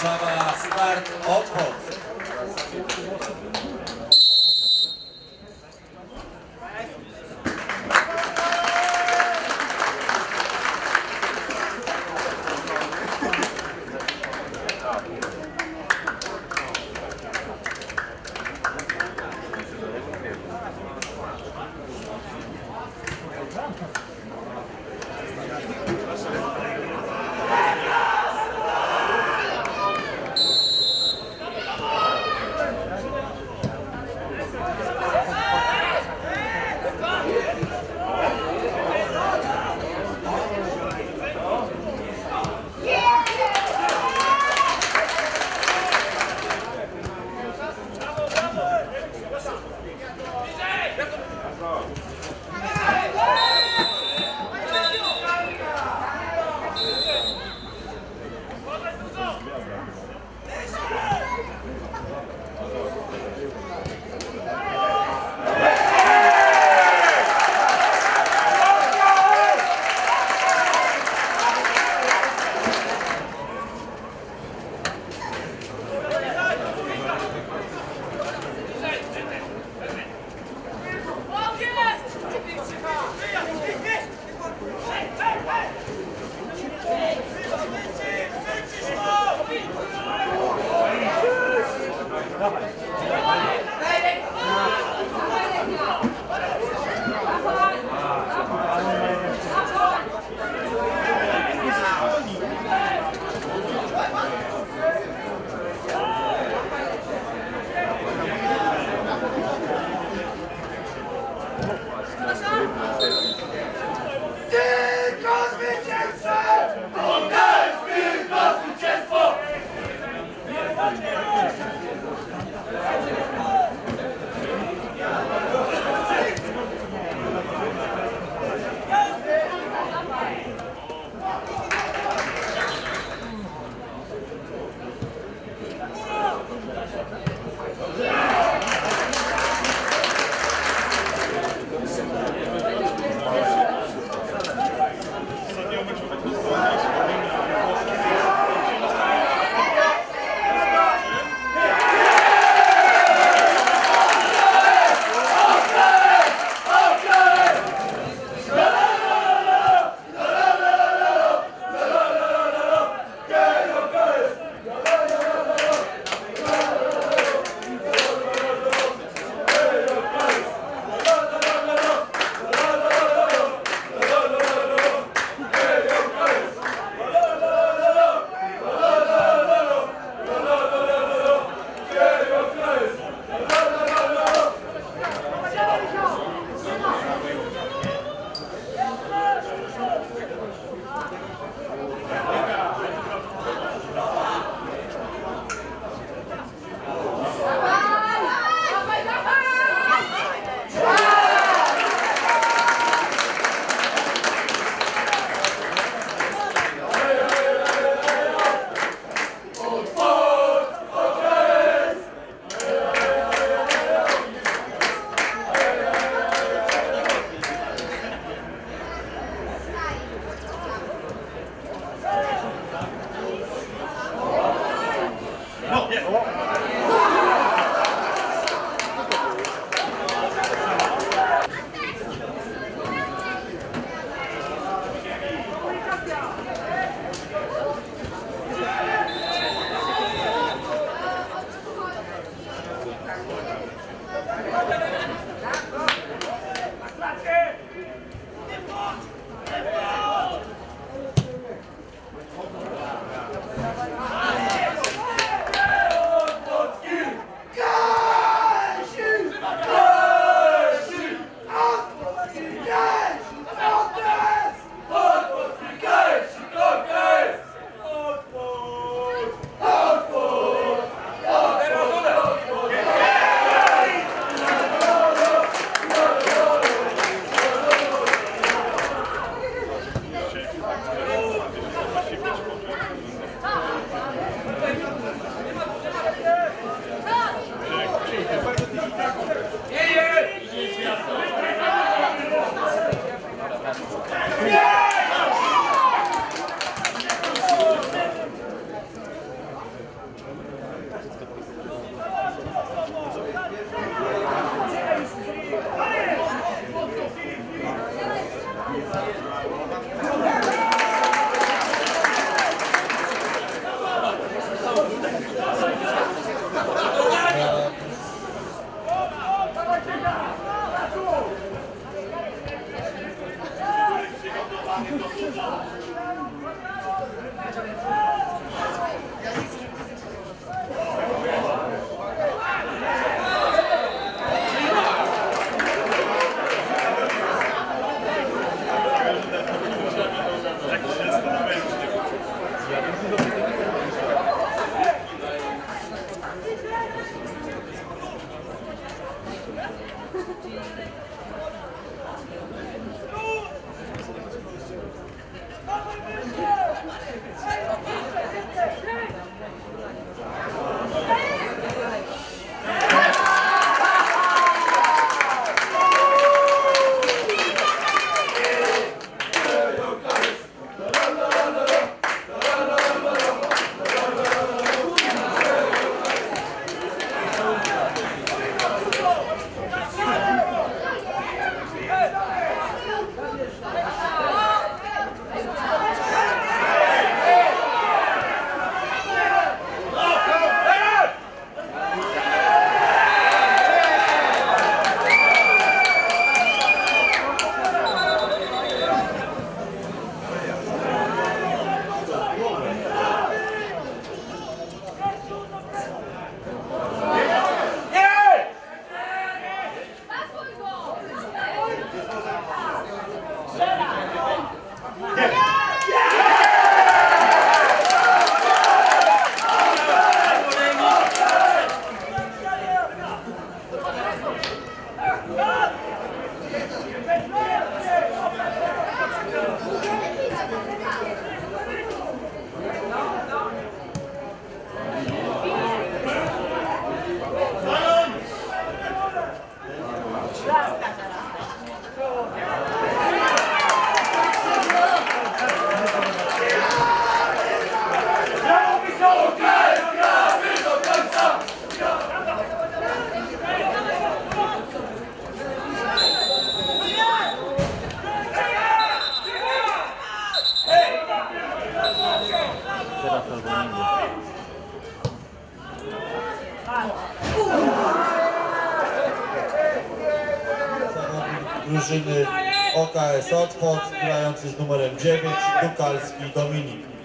Sava Start Oppo. Давай. Drużyny OKS Otwoc, grający z numerem 9, Dukalski Dominik.